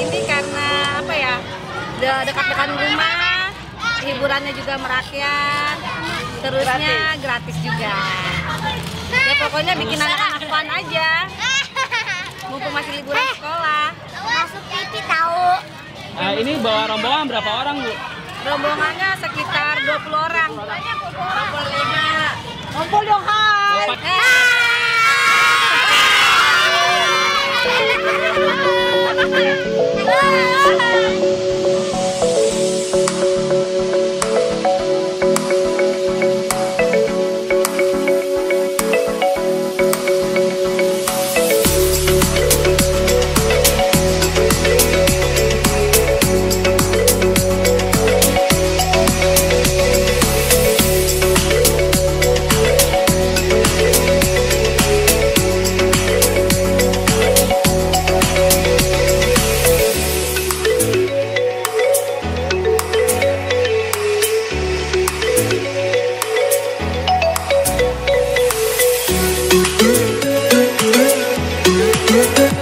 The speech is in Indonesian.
ini karena apa ya dekat-dekat rumah hiburannya juga merakyat terusnya gratis, juga. Ya pokoknya bikin anak-anak fun aja. Mumpung masih liburan eh, sekolah. masuk TV tahu. Eh, ini bawa rombongan berapa orang bu? Rombongannya sekitar 20 Thank